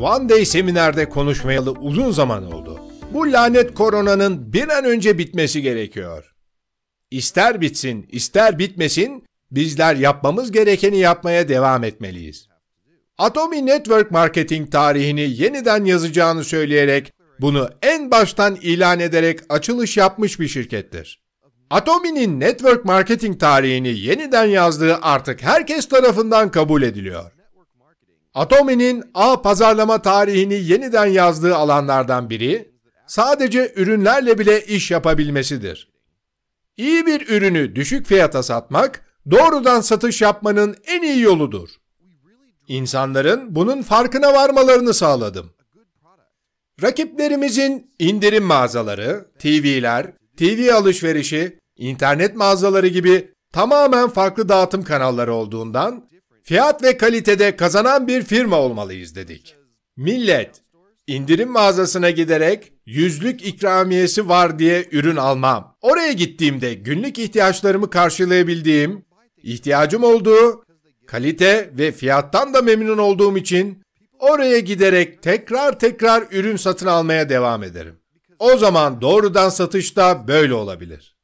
One Day seminerde konuşmayalı uzun zaman oldu. Bu lanet koronanın bir an önce bitmesi gerekiyor. İster bitsin, ister bitmesin, bizler yapmamız gerekeni yapmaya devam etmeliyiz. Atomi Network Marketing tarihini yeniden yazacağını söyleyerek bunu en baştan ilan ederek açılış yapmış bir şirkettir. Atomi'nin network marketing tarihini yeniden yazdığı artık herkes tarafından kabul ediliyor. Atomi'nin A pazarlama tarihini yeniden yazdığı alanlardan biri, sadece ürünlerle bile iş yapabilmesidir. İyi bir ürünü düşük fiyata satmak, doğrudan satış yapmanın en iyi yoludur. İnsanların bunun farkına varmalarını sağladım. Rakiplerimizin indirim mağazaları, TV'ler, TV alışverişi, internet mağazaları gibi tamamen farklı dağıtım kanalları olduğundan fiyat ve kalitede kazanan bir firma olmalıyız dedik. Millet, indirim mağazasına giderek yüzlük ikramiyesi var diye ürün almam. Oraya gittiğimde günlük ihtiyaçlarımı karşılayabildiğim, ihtiyacım olduğu, kalite ve fiyattan da memnun olduğum için oraya giderek tekrar tekrar ürün satın almaya devam ederim. O zaman doğrudan satışta böyle olabilir.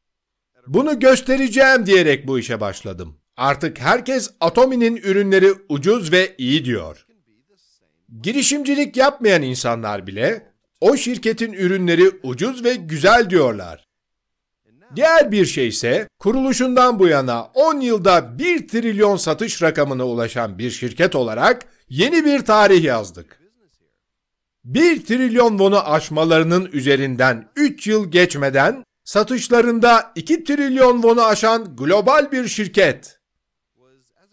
Bunu göstereceğim diyerek bu işe başladım. Artık herkes Atomi'nin ürünleri ucuz ve iyi diyor. Girişimcilik yapmayan insanlar bile o şirketin ürünleri ucuz ve güzel diyorlar. Diğer bir şey ise kuruluşundan bu yana 10 yılda 1 trilyon satış rakamına ulaşan bir şirket olarak yeni bir tarih yazdık. 1 trilyon wonu aşmalarının üzerinden 3 yıl geçmeden satışlarında 2 trilyon wonu aşan global bir şirket.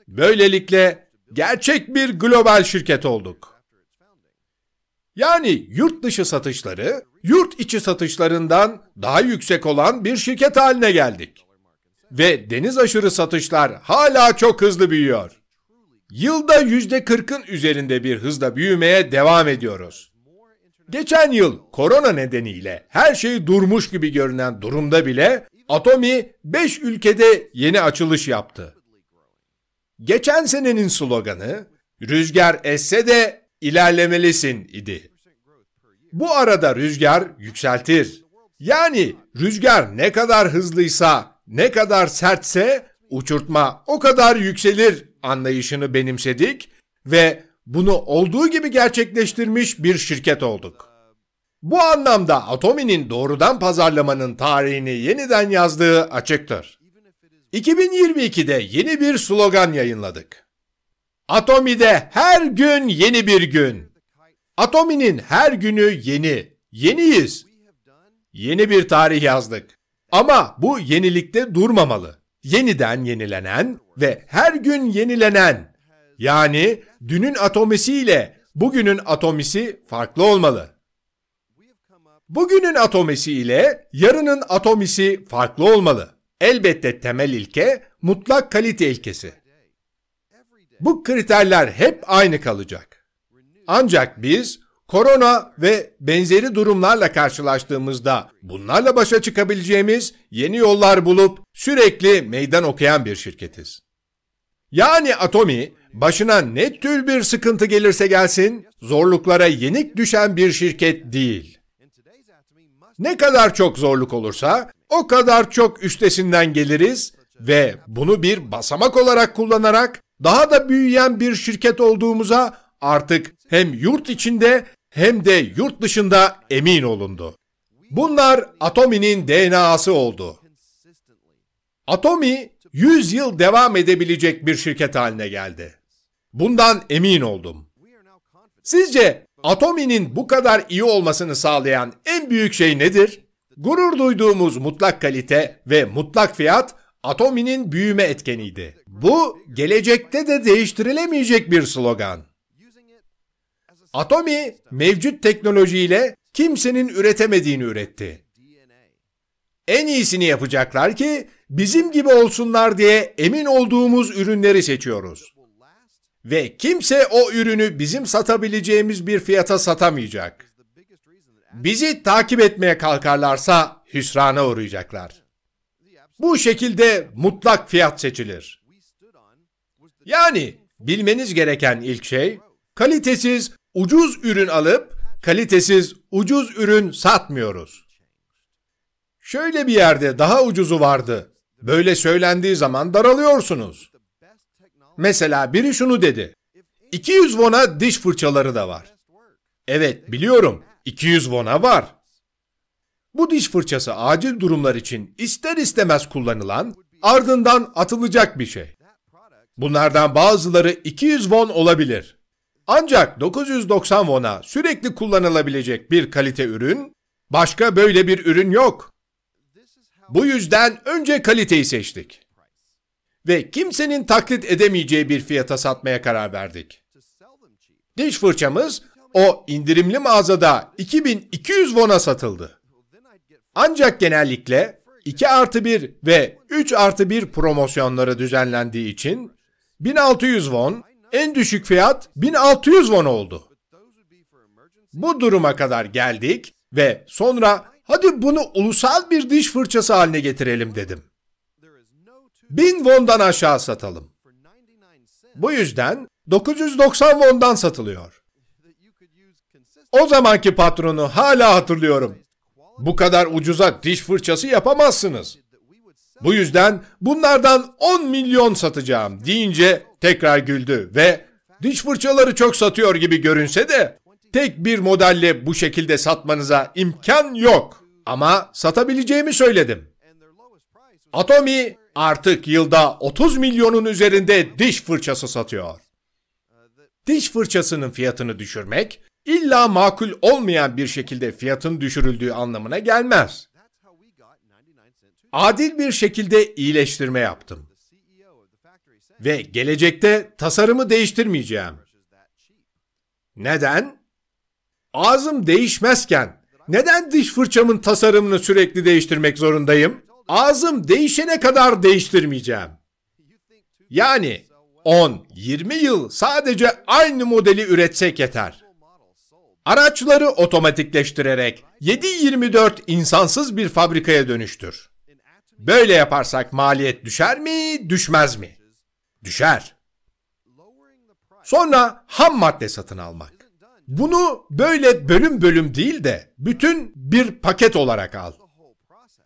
Böylelikle gerçek bir global şirket olduk. Yani yurt dışı satışları, yurt içi satışlarından daha yüksek olan bir şirket haline geldik. Ve deniz aşırı satışlar hala çok hızlı büyüyor. Yılda %40'ın üzerinde bir hızla büyümeye devam ediyoruz. Geçen yıl korona nedeniyle her şey durmuş gibi görünen durumda bile Atomi 5 ülkede yeni açılış yaptı. Geçen senenin sloganı rüzgar esse de ilerlemelisin idi. Bu arada rüzgar yükseltir. Yani rüzgar ne kadar hızlıysa, ne kadar sertse uçurtma o kadar yükselir anlayışını benimsedik ve bunu olduğu gibi gerçekleştirmiş bir şirket olduk. Bu anlamda Atomi'nin doğrudan pazarlamanın tarihini yeniden yazdığı açıktır. 2022'de yeni bir slogan yayınladık. Atomi'de her gün yeni bir gün. Atomi'nin her günü yeni. Yeniyiz. Yeni bir tarih yazdık. Ama bu yenilikte durmamalı. Yeniden yenilenen ve her gün yenilenen yani dünün atomisiyle bugünün atomisi farklı olmalı. Bugünün atomisi ile yarının atomisi farklı olmalı. Elbette temel ilke mutlak kalite ilkesi. Bu kriterler hep aynı kalacak. Ancak biz korona ve benzeri durumlarla karşılaştığımızda bunlarla başa çıkabileceğimiz yeni yollar bulup sürekli meydan okuyan bir şirketiz. Yani Atomi başına ne tür bir sıkıntı gelirse gelsin zorluklara yenik düşen bir şirket değil. Ne kadar çok zorluk olursa o kadar çok üstesinden geliriz ve bunu bir basamak olarak kullanarak daha da büyüyen bir şirket olduğumuza artık hem yurt içinde hem de yurt dışında emin olundu. Bunlar Atomi'nin DNA'sı oldu. Atomi 100 yıl devam edebilecek bir şirket haline geldi. Bundan emin oldum. Sizce Atomi'nin bu kadar iyi olmasını sağlayan en büyük şey nedir? Gurur duyduğumuz mutlak kalite ve mutlak fiyat Atomi'nin büyüme etkeniydi. Bu gelecekte de değiştirilemeyecek bir slogan. Atomi mevcut teknolojiyle kimsenin üretemediğini üretti. En iyisini yapacaklar ki bizim gibi olsunlar diye emin olduğumuz ürünleri seçiyoruz. Ve kimse o ürünü bizim satabileceğimiz bir fiyata satamayacak. Bizi takip etmeye kalkarlarsa hüsrana uğrayacaklar. Bu şekilde mutlak fiyat seçilir. Yani bilmeniz gereken ilk şey kalitesiz, ucuz ürün alıp kalitesiz, ucuz ürün satmıyoruz. Şöyle bir yerde daha ucuzu vardı. Böyle söylendiği zaman daralıyorsunuz. Mesela biri şunu dedi. 200 won'a diş fırçaları da var. Evet biliyorum 200 won'a var. Bu diş fırçası acil durumlar için ister istemez kullanılan, ardından atılacak bir şey. Bunlardan bazıları 200 won olabilir. Ancak 990 won'a sürekli kullanılabilecek bir kalite ürün, başka böyle bir ürün yok. Bu yüzden önce kaliteyi seçtik. Ve kimsenin taklit edemeyeceği bir fiyata satmaya karar verdik. Diş fırçamız o indirimli mağazada 2200 won'a satıldı. Ancak genellikle 2 artı 1 ve 3 artı 1 promosyonları düzenlendiği için 1600 won, en düşük fiyat 1600 won oldu. Bu duruma kadar geldik ve sonra hadi bunu ulusal bir diş fırçası haline getirelim dedim. 1000 won'dan aşağı satalım. Bu yüzden 990 won'dan satılıyor. O zamanki patronu hala hatırlıyorum. Bu kadar ucuza diş fırçası yapamazsınız. Bu yüzden bunlardan 10 milyon satacağım deyince tekrar güldü ve diş fırçaları çok satıyor gibi görünse de tek bir modelle bu şekilde satmanıza imkan yok. Ama satabileceğimi söyledim. Atomi artık yılda 30 milyonun üzerinde diş fırçası satıyor. Diş fırçasının fiyatını düşürmek illa makul olmayan bir şekilde fiyatın düşürüldüğü anlamına gelmez. Adil bir şekilde iyileştirme yaptım. Ve gelecekte tasarımı değiştirmeyeceğim. Neden? Ağzım değişmezken neden diş fırçamın tasarımını sürekli değiştirmek zorundayım? Ağzım değişene kadar değiştirmeyeceğim. Yani 10-20 yıl sadece aynı modeli üretsek yeter. Araçları otomatikleştirerek 7-24 insansız bir fabrikaya dönüştür. Böyle yaparsak maliyet düşer mi, düşmez mi? Düşer. Sonra ham madde satın almak. Bunu böyle bölüm bölüm değil de bütün bir paket olarak al.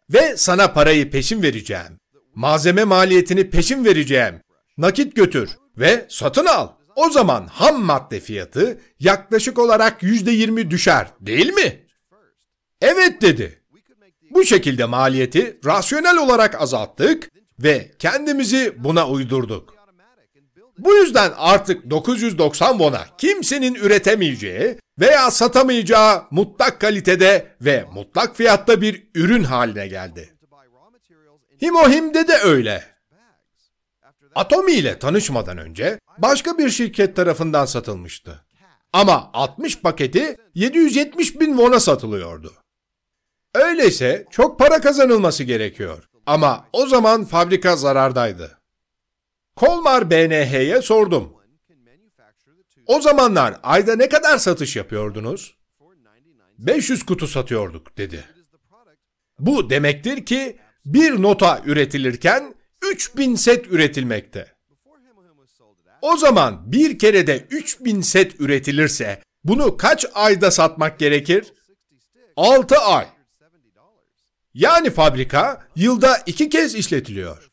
Ve sana parayı peşin vereceğim. Malzeme maliyetini peşin vereceğim. Nakit götür ve satın al. O zaman ham madde fiyatı yaklaşık olarak yüzde yirmi düşer değil mi? Evet dedi. Bu şekilde maliyeti rasyonel olarak azalttık ve kendimizi buna uydurduk. Bu yüzden artık 990 won'a kimsenin üretemeyeceği veya satamayacağı mutlak kalitede ve mutlak fiyatta bir ürün haline geldi. Himohim'de de öyle. Atomi ile tanışmadan önce başka bir şirket tarafından satılmıştı. Ama 60 paketi 770 bin won'a satılıyordu. Öyleyse çok para kazanılması gerekiyor. Ama o zaman fabrika zarardaydı. Kolmar BNH'ye sordum. O zamanlar ayda ne kadar satış yapıyordunuz? 500 kutu satıyorduk dedi. Bu demektir ki bir nota üretilirken 3000 set üretilmekte. O zaman bir kerede 3000 set üretilirse bunu kaç ayda satmak gerekir? 6 ay. Yani fabrika yılda iki kez işletiliyor.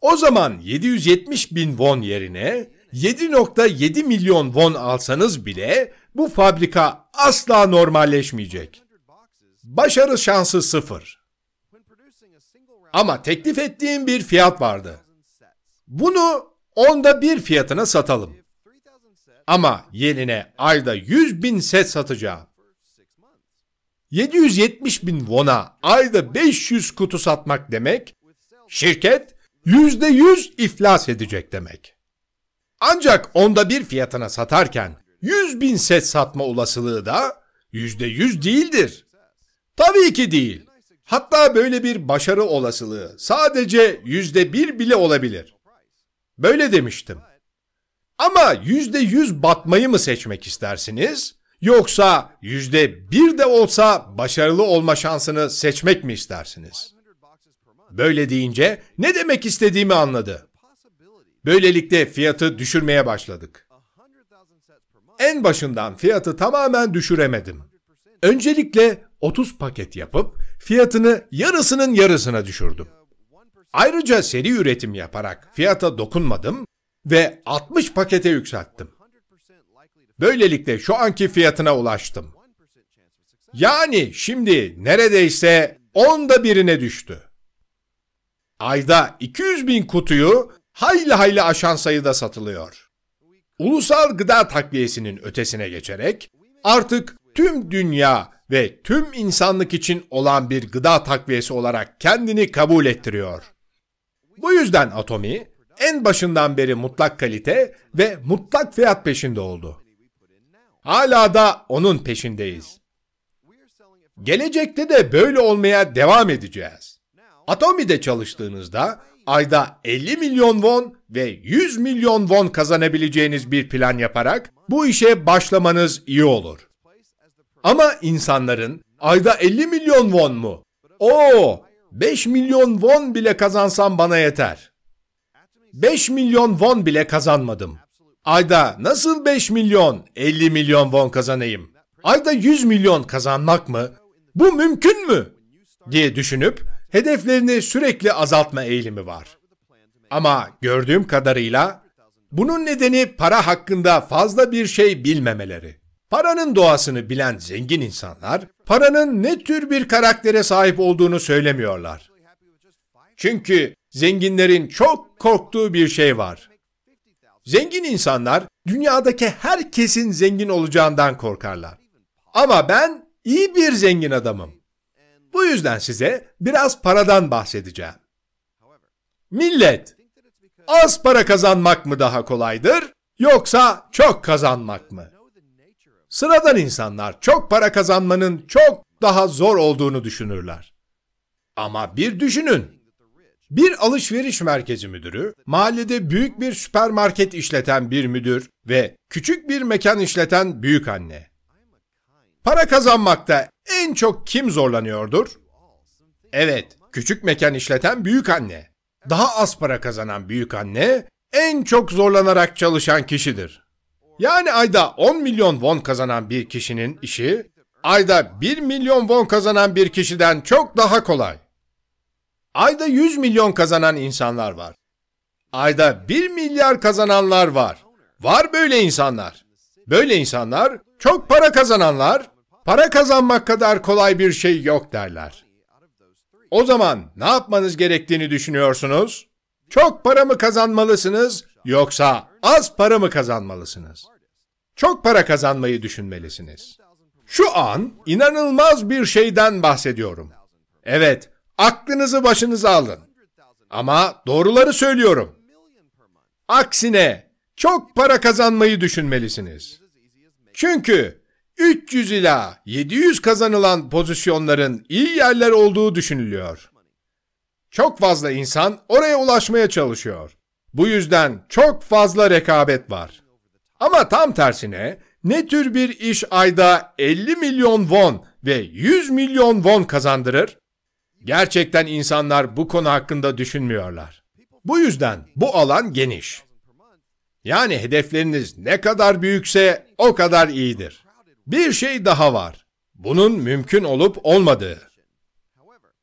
O zaman 770 bin won yerine 7.7 milyon won alsanız bile bu fabrika asla normalleşmeyecek. Başarı şansı sıfır. Ama teklif ettiğim bir fiyat vardı. Bunu onda bir fiyatına satalım. Ama yerine ayda 100 bin set satacağım. 770 bin won'a ayda 500 kutu satmak demek, şirket %100 iflas edecek demek. Ancak onda bir fiyatına satarken 100 bin set satma olasılığı da %100 değildir. Tabii ki değil. Hatta böyle bir başarı olasılığı sadece yüzde bir bile olabilir. Böyle demiştim. Ama yüzde yüz batmayı mı seçmek istersiniz? Yoksa yüzde bir de olsa başarılı olma şansını seçmek mi istersiniz? Böyle deyince ne demek istediğimi anladı. Böylelikle fiyatı düşürmeye başladık. en başından fiyatı tamamen düşüremedim. Öncelikle 30 paket yapıp fiyatını yarısının yarısına düşürdüm. Ayrıca seri üretim yaparak fiyata dokunmadım ve 60 pakete yükselttim. Böylelikle şu anki fiyatına ulaştım. Yani şimdi neredeyse onda birine düştü. Ayda 200 bin kutuyu hayli hayli aşan sayıda satılıyor. Ulusal gıda takviyesinin ötesine geçerek artık tüm dünya ve tüm insanlık için olan bir gıda takviyesi olarak kendini kabul ettiriyor. Bu yüzden Atomi en başından beri mutlak kalite ve mutlak fiyat peşinde oldu. Hala da onun peşindeyiz. Gelecekte de böyle olmaya devam edeceğiz. Atomi'de çalıştığınızda ayda 50 milyon won ve 100 milyon won kazanabileceğiniz bir plan yaparak bu işe başlamanız iyi olur. Ama insanların ayda 50 milyon won mu? Oo, 5 milyon won bile kazansam bana yeter. 5 milyon won bile kazanmadım. Ayda nasıl 5 milyon, 50 milyon won kazanayım? Ayda 100 milyon kazanmak mı? Bu mümkün mü? diye düşünüp hedeflerini sürekli azaltma eğilimi var. Ama gördüğüm kadarıyla bunun nedeni para hakkında fazla bir şey bilmemeleri. Paranın doğasını bilen zengin insanlar, paranın ne tür bir karaktere sahip olduğunu söylemiyorlar. Çünkü zenginlerin çok korktuğu bir şey var. Zengin insanlar dünyadaki herkesin zengin olacağından korkarlar. Ama ben iyi bir zengin adamım. Bu yüzden size biraz paradan bahsedeceğim. Millet, az para kazanmak mı daha kolaydır yoksa çok kazanmak mı? Sıradan insanlar çok para kazanmanın çok daha zor olduğunu düşünürler. Ama bir düşünün. Bir alışveriş merkezi müdürü, mahallede büyük bir süpermarket işleten bir müdür ve küçük bir mekan işleten büyük anne. Para kazanmakta en çok kim zorlanıyordur? Evet, küçük mekan işleten büyük anne. Daha az para kazanan büyük anne en çok zorlanarak çalışan kişidir. Yani ayda 10 milyon won kazanan bir kişinin işi, ayda 1 milyon won kazanan bir kişiden çok daha kolay. Ayda 100 milyon kazanan insanlar var. Ayda 1 milyar kazananlar var. Var böyle insanlar. Böyle insanlar, çok para kazananlar, para kazanmak kadar kolay bir şey yok derler. O zaman ne yapmanız gerektiğini düşünüyorsunuz? Çok para mı kazanmalısınız yoksa az para mı kazanmalısınız? Çok para kazanmayı düşünmelisiniz. Şu an inanılmaz bir şeyden bahsediyorum. Evet, aklınızı başınıza alın. Ama doğruları söylüyorum. Aksine çok para kazanmayı düşünmelisiniz. Çünkü 300 ila 700 kazanılan pozisyonların iyi yerler olduğu düşünülüyor. Çok fazla insan oraya ulaşmaya çalışıyor. Bu yüzden çok fazla rekabet var. Ama tam tersine ne tür bir iş ayda 50 milyon won ve 100 milyon won kazandırır? Gerçekten insanlar bu konu hakkında düşünmüyorlar. Bu yüzden bu alan geniş. Yani hedefleriniz ne kadar büyükse o kadar iyidir. Bir şey daha var. Bunun mümkün olup olmadığı.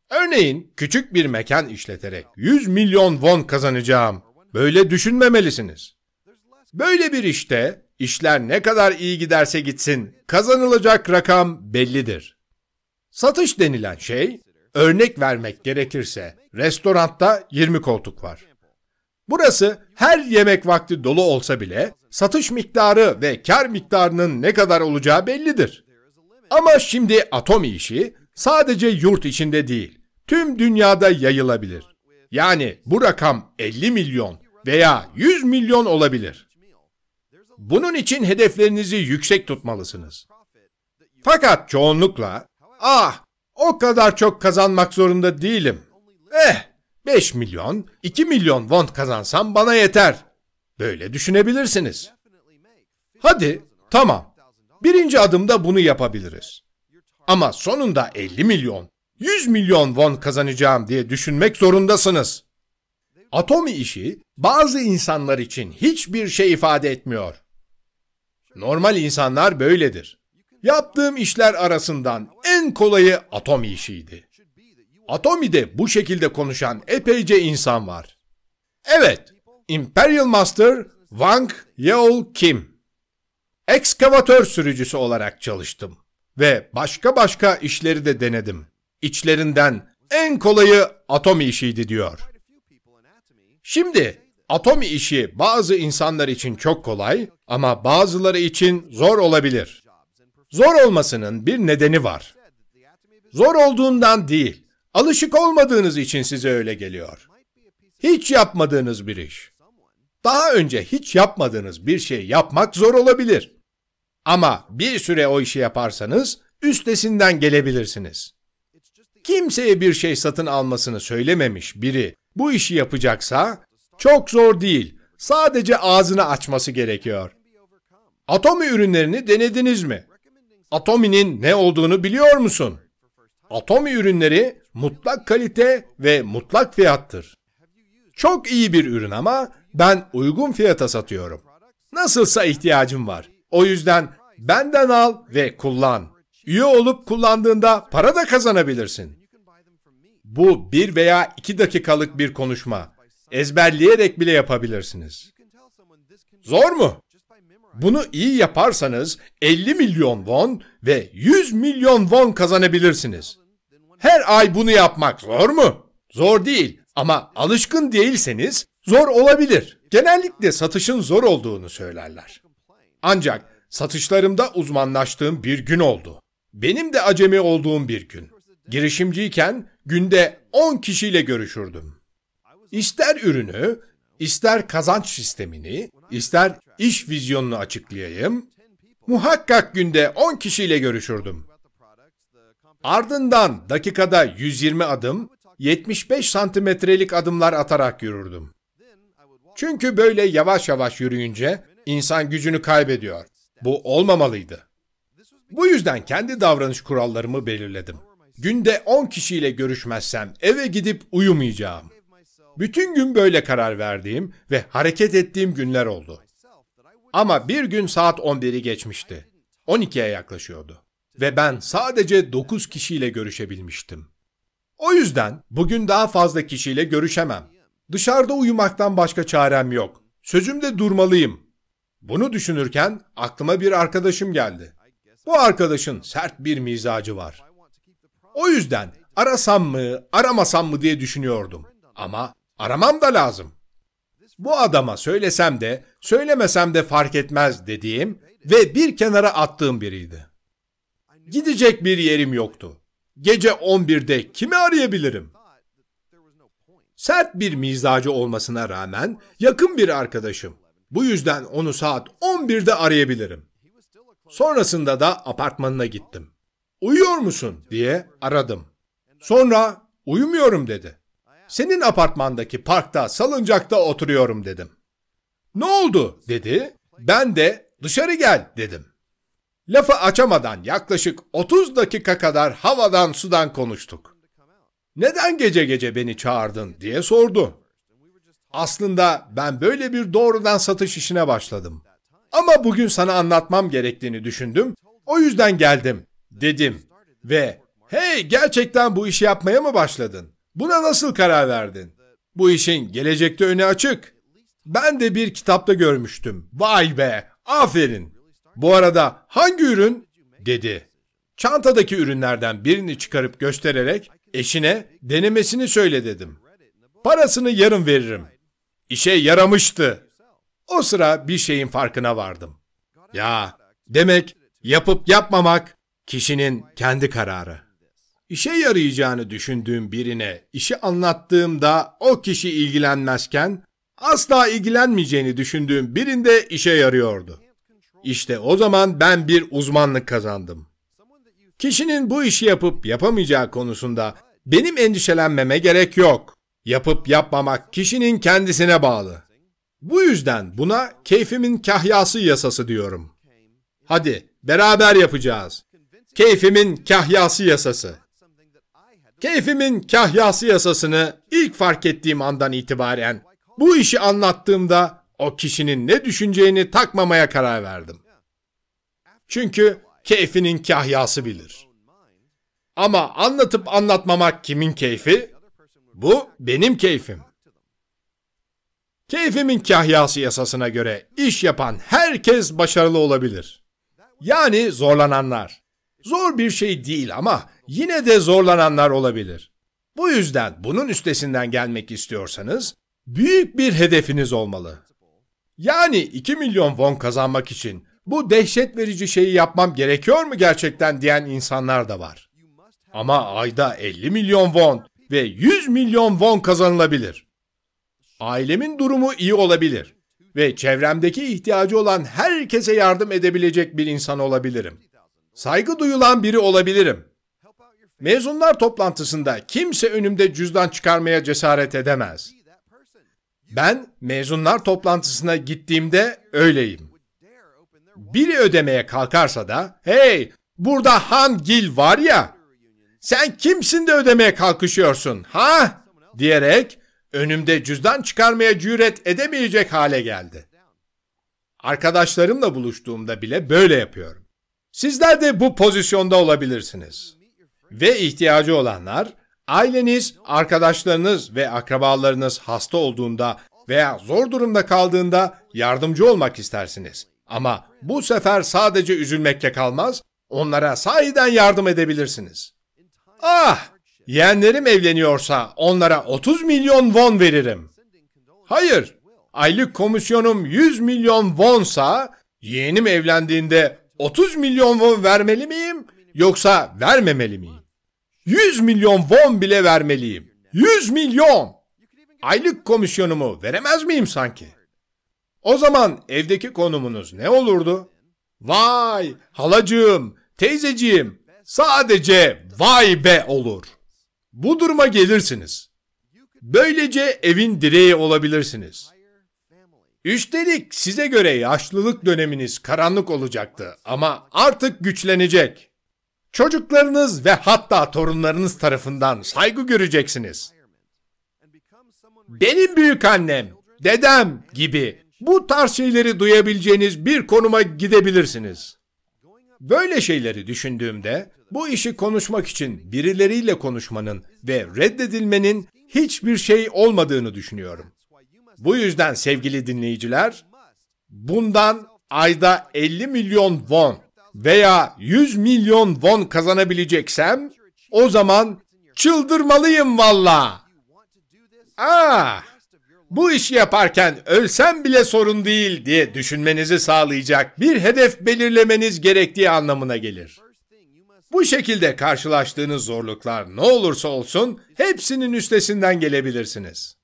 Örneğin küçük bir mekan işleterek 100 milyon won kazanacağım. Böyle düşünmemelisiniz. Böyle bir işte işler ne kadar iyi giderse gitsin kazanılacak rakam bellidir. Satış denilen şey örnek vermek gerekirse restoranda 20 koltuk var. Burası her yemek vakti dolu olsa bile satış miktarı ve kar miktarının ne kadar olacağı bellidir. Ama şimdi Atomi işi sadece yurt içinde değil, tüm dünyada yayılabilir. Yani bu rakam 50 milyon veya 100 milyon olabilir. Bunun için hedeflerinizi yüksek tutmalısınız. Fakat çoğunlukla, ah o kadar çok kazanmak zorunda değilim. Eh 5 milyon, 2 milyon won kazansam bana yeter. Böyle düşünebilirsiniz. Hadi, tamam. Birinci adımda bunu yapabiliriz. Ama sonunda 50 milyon, 100 milyon won kazanacağım diye düşünmek zorundasınız. Atomi işi bazı insanlar için hiçbir şey ifade etmiyor. Normal insanlar böyledir. Yaptığım işler arasından en kolayı Atomi işiydi. Atomi'de bu şekilde konuşan epeyce insan var. Evet, Imperial Master Wang Yeol Kim. Ekskavatör sürücüsü olarak çalıştım ve başka başka işleri de denedim. İçlerinden en kolayı Atomi işiydi diyor. Şimdi Atomi işi bazı insanlar için çok kolay ama bazıları için zor olabilir. Zor olmasının bir nedeni var. Zor olduğundan değil, alışık olmadığınız için size öyle geliyor. Hiç yapmadığınız bir iş. Daha önce hiç yapmadığınız bir şey yapmak zor olabilir. Ama bir süre o işi yaparsanız üstesinden gelebilirsiniz. Kimseye bir şey satın almasını söylememiş biri bu işi yapacaksa çok zor değil. Sadece ağzını açması gerekiyor. Atomi ürünlerini denediniz mi? Atomi'nin ne olduğunu biliyor musun? Atomi ürünleri mutlak kalite ve mutlak fiyattır. Çok iyi bir ürün ama ben uygun fiyata satıyorum. Nasılsa ihtiyacım var. O yüzden benden al ve kullan. Üye olup kullandığında para da kazanabilirsin. Bu bir veya iki dakikalık bir konuşma. Ezberleyerek bile yapabilirsiniz. Zor mu? Bunu iyi yaparsanız 50 milyon won ve 100 milyon won kazanabilirsiniz. Her ay bunu yapmak zor mu? Zor değil ama alışkın değilseniz zor olabilir. Genellikle satışın zor olduğunu söylerler. Ancak satışlarımda uzmanlaştığım bir gün oldu. Benim de acemi olduğum bir gün. Girişimciyken günde 10 kişiyle görüşürdüm. İster ürünü, ister kazanç sistemini, ister iş vizyonunu açıklayayım, muhakkak günde 10 kişiyle görüşürdüm. Ardından dakikada 120 adım, 75 santimetrelik adımlar atarak yürürdüm. Çünkü böyle yavaş yavaş yürüyünce insan gücünü kaybediyor. Bu olmamalıydı. Bu yüzden kendi davranış kurallarımı belirledim. Günde 10 kişiyle görüşmezsem eve gidip uyumayacağım. Bütün gün böyle karar verdiğim ve hareket ettiğim günler oldu. Ama bir gün saat 11'i geçmişti. 12'ye yaklaşıyordu. Ve ben sadece 9 kişiyle görüşebilmiştim. O yüzden bugün daha fazla kişiyle görüşemem. Dışarıda uyumaktan başka çarem yok. Sözümde durmalıyım. Bunu düşünürken aklıma bir arkadaşım geldi. Bu arkadaşın sert bir mizacı var. O yüzden arasam mı, aramasam mı diye düşünüyordum. Ama aramam da lazım. Bu adama söylesem de, söylemesem de fark etmez dediğim ve bir kenara attığım biriydi. Gidecek bir yerim yoktu. Gece 11'de kimi arayabilirim? Sert bir mizacı olmasına rağmen yakın bir arkadaşım. Bu yüzden onu saat 11'de arayabilirim. Sonrasında da apartmanına gittim. Uyuyor musun diye aradım. Sonra uyumuyorum dedi. Senin apartmandaki parkta salıncakta oturuyorum dedim. Ne oldu dedi. Ben de dışarı gel dedim. Lafı açamadan yaklaşık 30 dakika kadar havadan sudan konuştuk. Neden gece gece beni çağırdın diye sordu. Aslında ben böyle bir doğrudan satış işine başladım. Ama bugün sana anlatmam gerektiğini düşündüm. O yüzden geldim dedim ve hey gerçekten bu işi yapmaya mı başladın? Buna nasıl karar verdin? Bu işin gelecekte önü açık. Ben de bir kitapta görmüştüm. Vay be, aferin. Bu arada hangi ürün? dedi. Çantadaki ürünlerden birini çıkarıp göstererek eşine denemesini söyle dedim. Parasını yarın veririm. İşe yaramıştı. O sıra bir şeyin farkına vardım. Ya, demek yapıp yapmamak kişinin kendi kararı. İşe yarayacağını düşündüğüm birine işi anlattığımda o kişi ilgilenmezken asla ilgilenmeyeceğini düşündüğüm birinde işe yarıyordu. İşte o zaman ben bir uzmanlık kazandım. Kişinin bu işi yapıp yapamayacağı konusunda benim endişelenmeme gerek yok. Yapıp yapmamak kişinin kendisine bağlı. Bu yüzden buna keyfimin kahyası yasası diyorum. Hadi beraber yapacağız. Keyfimin kahyası yasası. Keyfimin kahyası yasasını ilk fark ettiğim andan itibaren bu işi anlattığımda o kişinin ne düşüneceğini takmamaya karar verdim. Çünkü keyfinin kahyası bilir. Ama anlatıp anlatmamak kimin keyfi? Bu benim keyfim. Keyfimin kahyası yasasına göre iş yapan herkes başarılı olabilir. Yani zorlananlar. Zor bir şey değil ama yine de zorlananlar olabilir. Bu yüzden bunun üstesinden gelmek istiyorsanız büyük bir hedefiniz olmalı. Yani 2 milyon won kazanmak için bu dehşet verici şeyi yapmam gerekiyor mu gerçekten diyen insanlar da var. Ama ayda 50 milyon won ve 100 milyon won kazanılabilir. Ailemin durumu iyi olabilir ve çevremdeki ihtiyacı olan herkese yardım edebilecek bir insan olabilirim. Saygı duyulan biri olabilirim. Mezunlar toplantısında kimse önümde cüzdan çıkarmaya cesaret edemez. Ben mezunlar toplantısına gittiğimde öyleyim. Biri ödemeye kalkarsa da, hey burada Han Gil var ya, sen kimsin de ödemeye kalkışıyorsun ha? diyerek önümde cüzdan çıkarmaya cüret edemeyecek hale geldi. Arkadaşlarımla buluştuğumda bile böyle yapıyorum. Sizler de bu pozisyonda olabilirsiniz. Ve ihtiyacı olanlar, aileniz, arkadaşlarınız ve akrabalarınız hasta olduğunda veya zor durumda kaldığında yardımcı olmak istersiniz. Ama bu sefer sadece üzülmekle kalmaz, onlara sahiden yardım edebilirsiniz. Ah! Yeğenlerim evleniyorsa onlara 30 milyon won veririm. Hayır, aylık komisyonum 100 milyon wonsa yeğenim evlendiğinde 30 milyon won vermeli miyim yoksa vermemeli miyim? 100 milyon won bile vermeliyim. 100 milyon! Aylık komisyonumu veremez miyim sanki? O zaman evdeki konumunuz ne olurdu? Vay halacığım, teyzeciğim, sadece vay be olur. Bu duruma gelirsiniz. Böylece evin direği olabilirsiniz. Üstelik size göre yaşlılık döneminiz karanlık olacaktı ama artık güçlenecek. Çocuklarınız ve hatta torunlarınız tarafından saygı göreceksiniz. Benim büyük annem, dedem gibi bu tarz şeyleri duyabileceğiniz bir konuma gidebilirsiniz. Böyle şeyleri düşündüğümde bu işi konuşmak için birileriyle konuşmanın ve reddedilmenin hiçbir şey olmadığını düşünüyorum. Bu yüzden sevgili dinleyiciler, bundan ayda 50 milyon won veya 100 milyon won kazanabileceksem o zaman çıldırmalıyım valla. Ah! Bu işi yaparken ölsem bile sorun değil diye düşünmenizi sağlayacak bir hedef belirlemeniz gerektiği anlamına gelir. Bu şekilde karşılaştığınız zorluklar ne olursa olsun hepsinin üstesinden gelebilirsiniz.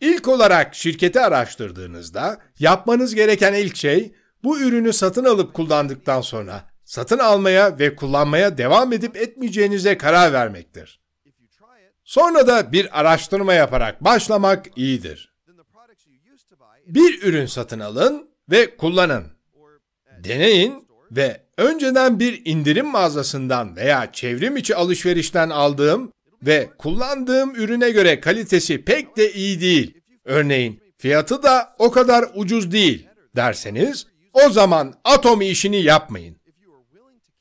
İlk olarak şirketi araştırdığınızda yapmanız gereken ilk şey bu ürünü satın alıp kullandıktan sonra satın almaya ve kullanmaya devam edip etmeyeceğinize karar vermektir. Sonra da bir araştırma yaparak başlamak iyidir. Bir ürün satın alın ve kullanın. Deneyin ve önceden bir indirim mağazasından veya çevrim içi alışverişten aldığım ve kullandığım ürüne göre kalitesi pek de iyi değil. Örneğin fiyatı da o kadar ucuz değil derseniz o zaman Atomi işini yapmayın.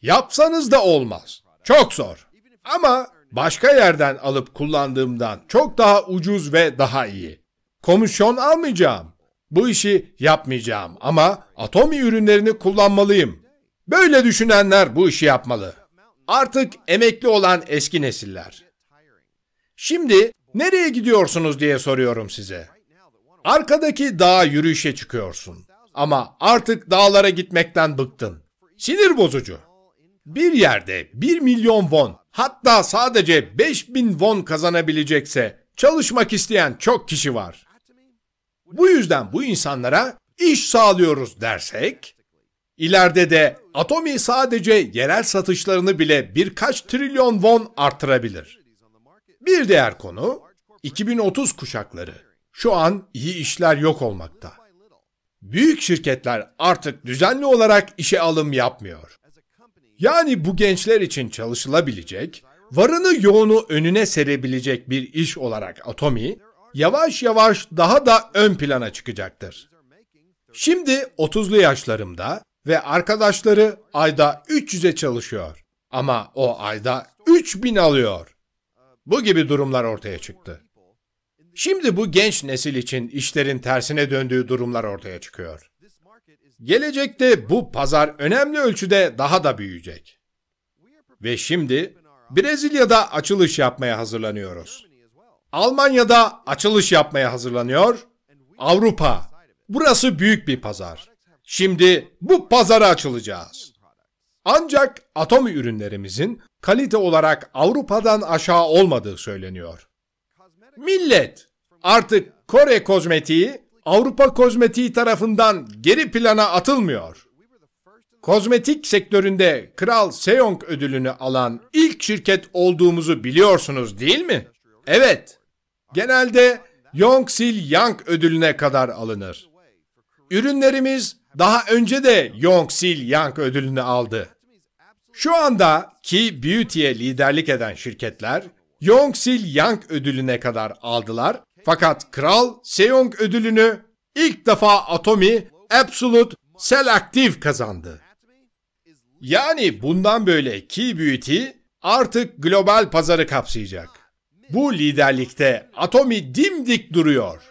Yapsanız da olmaz. Çok zor. Ama başka yerden alıp kullandığımdan çok daha ucuz ve daha iyi. Komisyon almayacağım. Bu işi yapmayacağım ama Atomi ürünlerini kullanmalıyım. Böyle düşünenler bu işi yapmalı. Artık emekli olan eski nesiller. Şimdi nereye gidiyorsunuz diye soruyorum size. Arkadaki dağa yürüyüşe çıkıyorsun. Ama artık dağlara gitmekten bıktın. Sinir bozucu. Bir yerde 1 milyon won hatta sadece 5000 won kazanabilecekse çalışmak isteyen çok kişi var. Bu yüzden bu insanlara iş sağlıyoruz dersek, ileride de Atomi sadece yerel satışlarını bile birkaç trilyon won artırabilir. Bir diğer konu 2030 kuşakları. Şu an iyi işler yok olmakta. Büyük şirketler artık düzenli olarak işe alım yapmıyor. Yani bu gençler için çalışılabilecek, varını yoğunu önüne serebilecek bir iş olarak Atomi, yavaş yavaş daha da ön plana çıkacaktır. Şimdi 30'lu yaşlarımda ve arkadaşları ayda 300'e çalışıyor. Ama o ayda 3000 alıyor. Bu gibi durumlar ortaya çıktı. Şimdi bu genç nesil için işlerin tersine döndüğü durumlar ortaya çıkıyor. Gelecekte bu pazar önemli ölçüde daha da büyüyecek. Ve şimdi Brezilya'da açılış yapmaya hazırlanıyoruz. Almanya'da açılış yapmaya hazırlanıyor. Avrupa. Burası büyük bir pazar. Şimdi bu pazara açılacağız. Ancak atom ürünlerimizin kalite olarak Avrupa'dan aşağı olmadığı söyleniyor. Millet artık Kore kozmetiği Avrupa kozmetiği tarafından geri plana atılmıyor. Kozmetik sektöründe Kral Sejong ödülünü alan ilk şirket olduğumuzu biliyorsunuz değil mi? Evet. Genelde Yongsil Yang ödülüne kadar alınır. Ürünlerimiz daha önce de Yongsil Yang ödülünü aldı. Şu anda ki Beauty'ye liderlik eden şirketler Yongsil Yang ödülüne kadar aldılar. Fakat Kral Sejong ödülünü ilk defa Atomy Absolute Selective kazandı. Yani bundan böyle Key Beauty artık global pazarı kapsayacak. Bu liderlikte Atomy dimdik duruyor.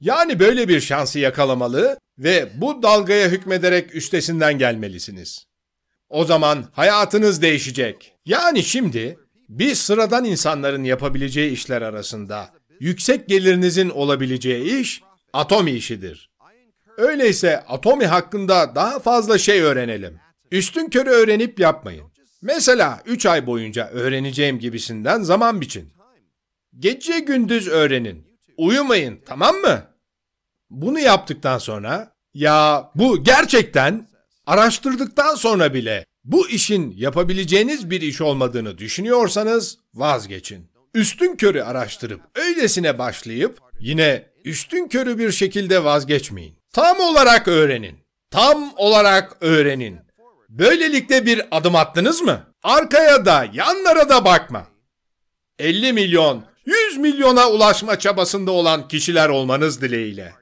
Yani böyle bir şansı yakalamalı ve bu dalgaya hükmederek üstesinden gelmelisiniz. O zaman hayatınız değişecek. Yani şimdi bir sıradan insanların yapabileceği işler arasında yüksek gelirinizin olabileceği iş Atomi işidir. Öyleyse Atomi hakkında daha fazla şey öğrenelim. Üstün körü öğrenip yapmayın. Mesela 3 ay boyunca öğreneceğim gibisinden zaman biçin. Gece gündüz öğrenin. Uyumayın, tamam mı? Bunu yaptıktan sonra ya bu gerçekten araştırdıktan sonra bile bu işin yapabileceğiniz bir iş olmadığını düşünüyorsanız vazgeçin. Üstün körü araştırıp öylesine başlayıp yine üstün körü bir şekilde vazgeçmeyin. Tam olarak öğrenin. Tam olarak öğrenin. Böylelikle bir adım attınız mı? Arkaya da yanlara da bakma. 50 milyon, 100 milyona ulaşma çabasında olan kişiler olmanız dileğiyle.